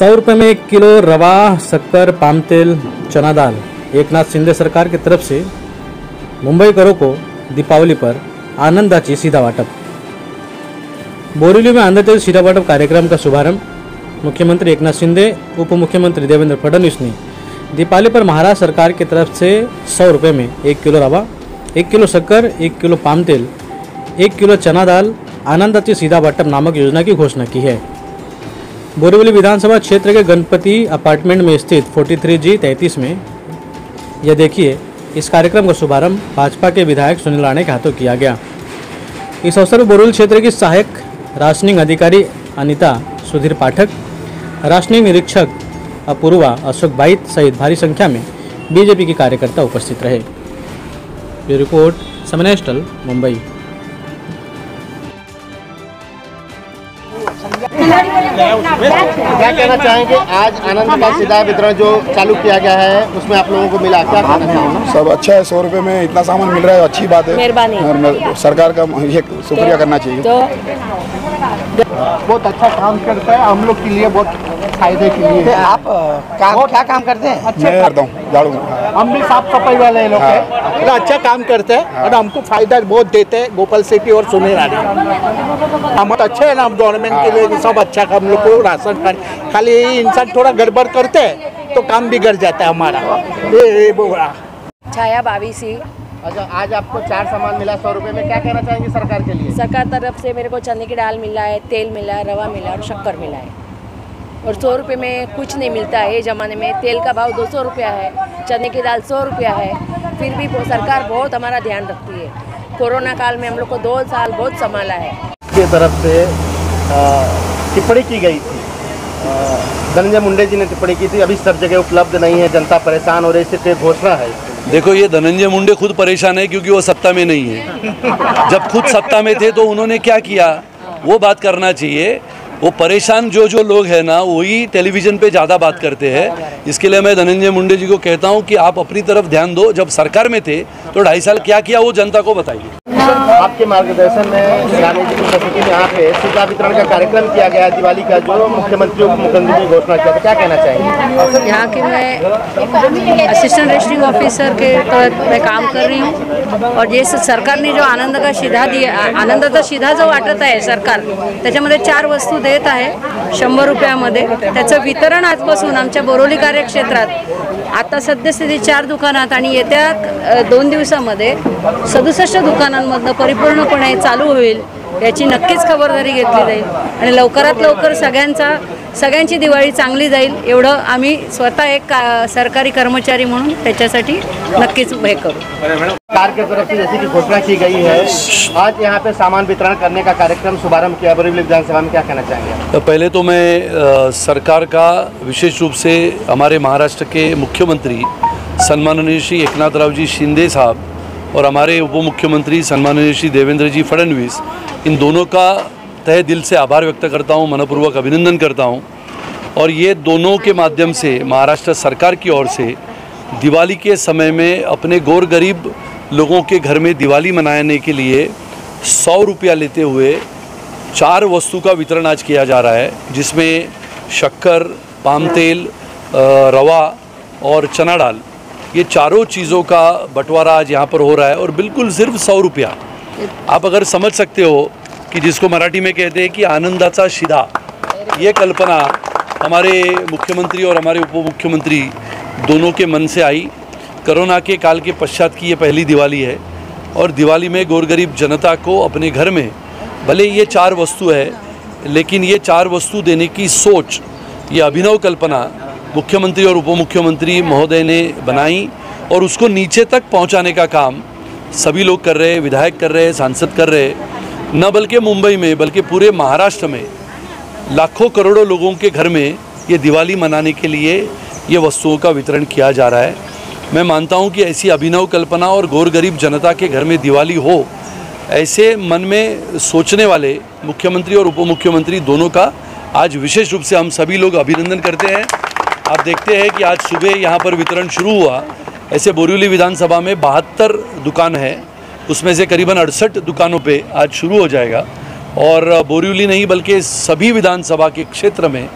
सौ रुपये में एक किलो रवा, शक्कर, पाम तेल, चना दाल। एक नाथ शिंदे सरकार की तरफ़ से मुंबईकरों को दीपावली पर आनंदाची सीधा वाटप। बोरीवली में आनंदाचे सीधा वाटप कार्यक्रम का शुभारंभ मुख्यमंत्री एकनाथ शिंदे उप मुख्यमंत्री देवेंद्र फडणवीस ने। दीपावली पर महाराष्ट्र सरकार की तरफ़ से सौ रुपये में एक किलो रवा, एक किलो शक्कर, एक किलो पाम तेल, एक किलो चना दाल आनंदाची सीधा वाटप नामक योजना की घोषणा की है। बोरीवली विधानसभा क्षेत्र के गणपति अपार्टमेंट में स्थित 43 जी तैंतीस में यह देखिए, इस कार्यक्रम का शुभारंभ भाजपा के विधायक सुनील राणे के हाथों किया गया। इस अवसर पर बोरीवली क्षेत्र की सहायक राशनिंग अधिकारी अनिता सुधीर पाठक राशनिंग निरीक्षक अपूर्वा अशोक बाइट सहित भारी संख्या में बीजेपी के कार्यकर्ता उपस्थित रहे। रिपोर्ट, समय मुंबई। क्या कहना चाहेंगे? आज आनंद का सीधा वितरण जो चालू किया गया है उसमें आप लोगों को मिला। क्या कहना चाहेंगे? सब अच्छा है सौ रुपए में इतना सामान मिल रहा है अच्छी बात है। मेहरबानी। और सरकार का ये शुक्रिया करना चाहिए। तो बहुत अच्छा काम करता है हम लोग के लिए बहुत फ़ायदे के लिए। आप काम क्या काम करते हैं? मैं करता हूँ झाड़ू। हम भी साफ़ सफ़ाई वाले लोग हैं। तो अच्छा काम करते हैं और हमको फ़ायदा बहुत देते हैं गोपाल सिटी और सुनील रानी हम बहुत अच्छे हैं ना हम गवर्नमेंट के लिए सब अच्छा हम लोग को राशन पानी खाली यही इंसान थोड़ा गड़बड़ करते हैं तो काम बिगड़ जाता है हमारा। ये रहा। छाया बावीसी। अच्छा आज आपको चार सामान मिला सौ रुपए में क्या कहना चाहेंगे सरकार के लिए? सरकार तरफ़ से मेरे को चने की दाल मिला है तेल मिला है रवा मिला है और शक्कर मिला है। और सौ रुपये में कुछ नहीं मिलता है ये ज़माने में। तेल का भाव दो सौ रुपया है चने की दाल सौ रुपया है। फिर भी सरकार बहुत हमारा ध्यान रखती है। कोरोना काल में हम लोग को दो साल बहुत संभाला है। की तरफ़ से टिप्पणी की गई थी। धनंजय मुंडे जी ने टिप्पणी की थी अभी सब जगह उपलब्ध नहीं है जनता परेशान हो रही है सिर्फ़ एक घोषणा है। देखो ये धनंजय मुंडे खुद परेशान है क्योंकि वो सत्ता में नहीं है। जब खुद सत्ता में थे तो उन्होंने क्या किया? वो बात करना चाहिए वो परेशान जो जो लोग हैं ना, वही टेलीविज़न पे ज़्यादा बात करते हैं। इसके लिए मैं धनंजय मुंडे जी को कहता हूँ कि आप अपनी तरफ़ ध्यान दो। जब सरकार में थे तो ढाई साल क्या किया, वो जनता को बताइए। आपके मार्गदर्शन में रानी जी की उपस्थिति में यहाँ पे सीधा वितरण का कार्यक्रम किया गया, दिवाली का जो मुख्यमंत्री मुख्यमंत्री ने घोषणा किया था। क्या कहना चाहेंगे? यहाँ की मैं असिस्टेंट रजिस्ट्रिंग ऑफिसर के तहत मैं काम कर रही हूँ। और ये सरकार ने जो आनंद का शिधा दिया आनंदाचा शिधा जो वाटत आहे सरकार चार वस्तू देत आहे, शंभर रुपयामध्ये. त्याचं वितरण आजपासून आमच्या बोरोली कार्यक्षेत्रात, आता सद्यस्थिती चार दुकानात आणि येत्या दोन दिवसामध्ये सदुसष्ट दुकानांमधनं परिपूर्णपणे चालू होईल याची नक्कीच खबरदारी घेतली जाईल. आणि लवकरात लवकर सगळ्यांचा सगळ्यांची दिवाळी चांगली जाईल एवढं आम्ही स्वतः एक का सरकारी कर्मचारी म्हणून त्याच्यासाठी नक्कीच हे करू. सरकार की तरफ से जैसे कि घोषणा की गई है आज यहाँ पे सामान वितरण करने का कार्यक्रम शुभारंभ किया बरेली विधानसभा में क्या कहना चाहेंगे? तो पहले तो मैं अ, सरकार का विशेष रूप से हमारे महाराष्ट्र के मुख्यमंत्री सन्माननीय श्री एकनाथराव जी शिंदे साहब और हमारे उप मुख्यमंत्री सन्माननीय श्री देवेंद्र जी फडणवीस, इन दोनों का तहे दिल से आभार व्यक्त करता हूँ, मनपूर्वक अभिनंदन करता हूँ। और ये दोनों के माध्यम से, महाराष्ट्र सरकार की ओर से, दिवाली के समय में अपने गौर गरीब लोगों के घर में दिवाली मनाने के लिए सौ रुपया लेते हुए चार वस्तु का वितरण आज किया जा रहा है, जिसमें शक्कर, पाम तेल रवा और चना दाल। ये चारों चीज़ों का बंटवारा आज यहाँ पर हो रहा है और बिल्कुल सिर्फ़ सौ रुपया। आप अगर समझ सकते हो कि जिसको मराठी में कहते हैं कि आनंदाचा शिदा, ये कल्पना हमारे मुख्यमंत्री और हमारे उप मुख्यमंत्री दोनों के मन से आई। कोरोना के काल के पश्चात की ये पहली दिवाली है और दिवाली में गौरगरीब जनता को अपने घर में, भले ये चार वस्तु है, लेकिन ये चार वस्तु देने की सोच, ये अभिनव कल्पना मुख्यमंत्री और उप मुख्यमंत्री महोदय ने बनाई और उसको नीचे तक पहुँचाने का काम सभी लोग कर रहे हैं, विधायक कर रहे हैं, सांसद कर रहे हैं। न बल्कि मुंबई में, बल्कि पूरे महाराष्ट्र में लाखों करोड़ों लोगों के घर में ये दिवाली मनाने के लिए ये वस्तुओं का वितरण किया जा रहा है। मैं मानता हूँ कि ऐसी अभिनव कल्पना और गौर गरीब जनता के घर में दिवाली हो, ऐसे मन में सोचने वाले मुख्यमंत्री और उप मुख्यमंत्री दोनों का आज विशेष रूप से हम सभी लोग अभिनंदन करते हैं। आप देखते हैं कि आज सुबह यहाँ पर वितरण शुरू हुआ। ऐसे बोरीवली विधानसभा में बहत्तर दुकान है। उसमें से करीबन अड़सठ दुकानों पे आज शुरू हो जाएगा। और बोरीवली नहीं, बल्कि सभी विधानसभा के क्षेत्र में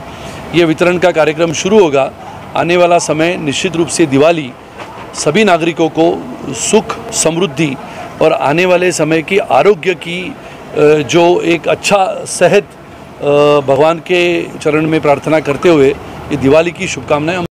ये वितरण का कार्यक्रम शुरू होगा। आने वाला समय निश्चित रूप से दिवाली सभी नागरिकों को सुख, समृद्धि और आने वाले समय की आरोग्य की जो एक अच्छा सेहत भगवान के चरण में प्रार्थना करते हुए ये दिवाली की शुभकामनाएँ